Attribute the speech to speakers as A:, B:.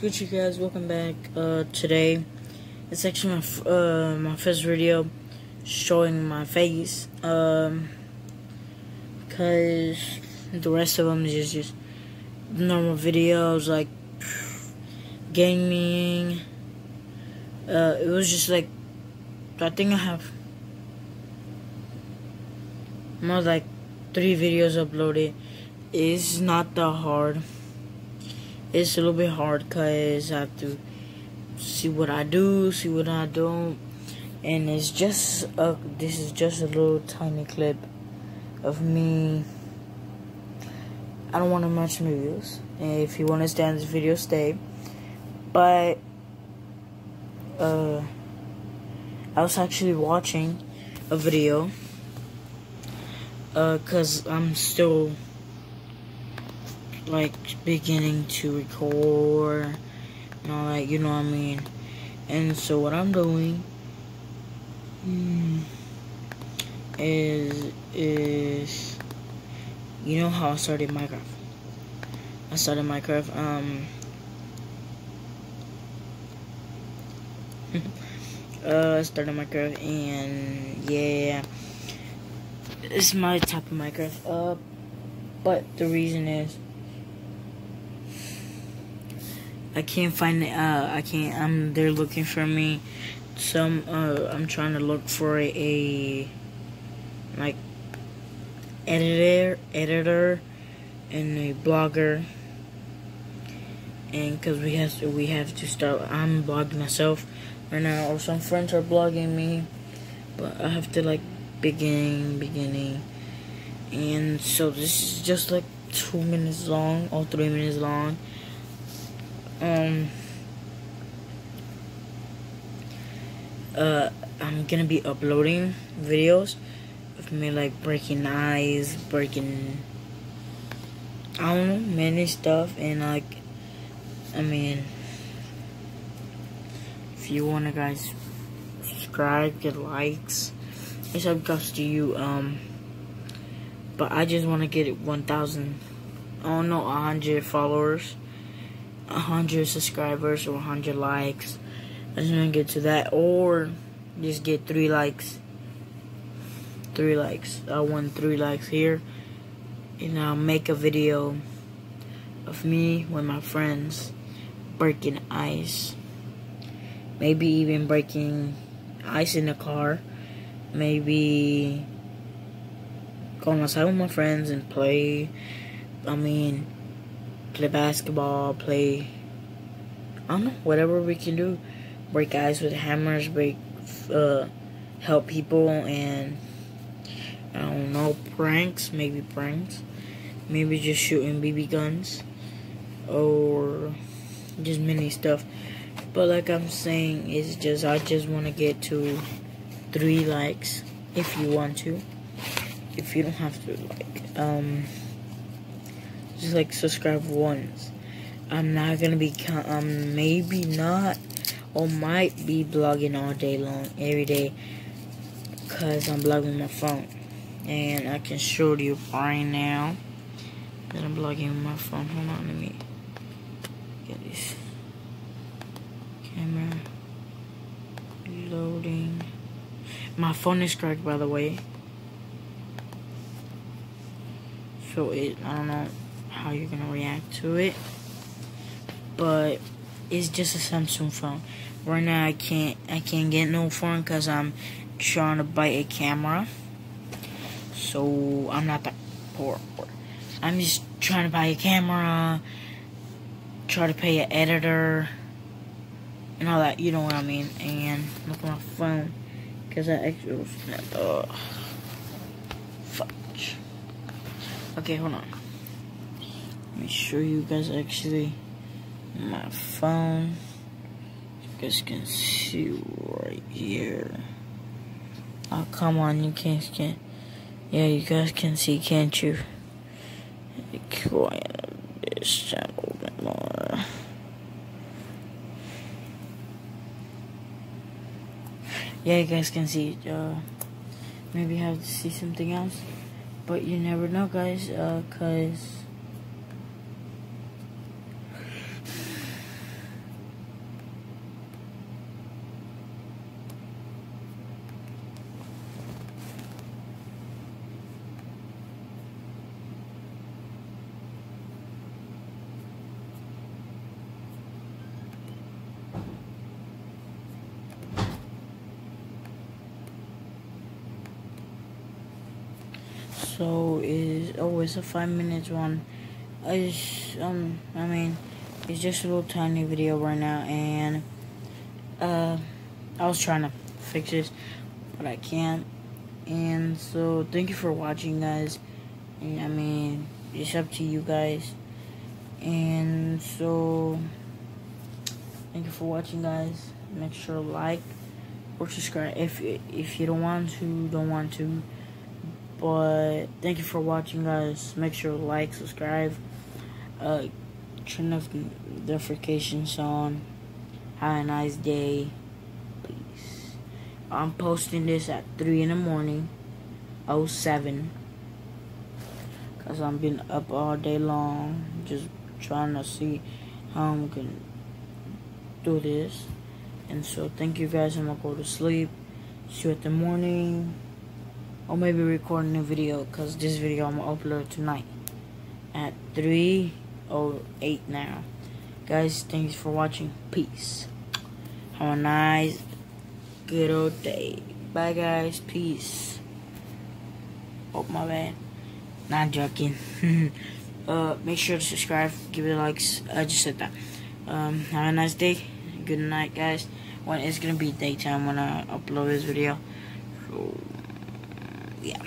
A: Gucci guys, welcome back, uh, today, it's actually my, uh, my first video showing my face, um, cause the rest of them is just, just normal videos, like, gaming, uh, it was just like, I think I have more like three videos uploaded, it's not that hard it's a little bit hard because I have to see what I do, see what I don't, and it's just a, this is just a little tiny clip of me. I don't want to match my views. If you want to stay on this video, stay. But uh, I was actually watching a video uh, because I'm still like beginning to record and all that, you know what I mean? And so what I'm doing hmm, is is you know how I started Minecraft. I started Minecraft um uh started Minecraft and yeah this is my type of Minecraft uh but the reason is I can't find it. Uh, I can't. I'm. They're looking for me. Some. Uh, I'm trying to look for a, a like editor, editor, and a blogger. And because we have to, we have to start. I'm blogging myself right now, or some friends are blogging me. But I have to like beginning, beginning, and so this is just like two minutes long or three minutes long um uh I'm gonna be uploading videos of me like breaking eyes, breaking I don't know, many stuff and like I mean if you wanna guys subscribe, get likes. It's up to you, um but I just wanna get it one thousand oh no a hundred followers 100 subscribers or 100 likes. I just want to get to that. Or just get 3 likes. 3 likes. I want 3 likes here. And I'll make a video of me with my friends breaking ice. Maybe even breaking ice in the car. Maybe going outside with my friends and play. I mean, play basketball, play, I don't know, whatever we can do. Break guys with hammers, break, uh, help people, and I don't know, pranks, maybe pranks. Maybe just shooting BB guns or just many stuff. But like I'm saying, it's just, I just want to get to three likes if you want to. If you don't have to, like, um just like subscribe once. I'm not gonna be, um, maybe not, or might be blogging all day long, every day, cause I'm blogging my phone. And I can show you right now that I'm blogging my phone. Hold on, let me get this camera loading. My phone is cracked, by the way. So it, I don't know how you're gonna react to it. But it's just a Samsung phone. Right now I can't I can't get no phone because I'm trying to buy a camera. So I'm not that poor, poor. I'm just trying to buy a camera, try to pay an editor, and all that. You know what I mean? And look at my phone because I actually was not. Oh, fudge. Okay, hold on. Let me show you guys actually my phone. You guys can see right here. Oh, come on, you can't, can Yeah, you guys can see, can't you? Quiet a little bit more. Yeah, you guys can see it. Uh, maybe have to see something else. But you never know, guys, uh, cause... so is oh a five minutes one. I just um I mean it's just a little tiny video right now and uh I was trying to fix this but I can't. And so thank you for watching guys. And I mean it's up to you guys. And so thank you for watching guys. Make sure to like or subscribe if if you don't want to don't want to but thank you for watching guys. Make sure to like subscribe uh turn off notifications on. Have a nice day. Peace. I'm posting this at 3 in the morning 07 because i'm been up all day long just trying to see how i'm gonna do this. And so thank you guys. I'm gonna go to sleep. See you at the morning or maybe recording a new video because this video i'm gonna upload tonight at 3 08 now. Guys, thanks for watching. Peace. Have a nice, good old day. Bye, guys. Peace. Oh, my bad. Not joking. uh, make sure to subscribe. Give it likes. I just said that. Um, have a nice day. Good night, guys. When it's gonna be daytime when I upload this video. Yeah.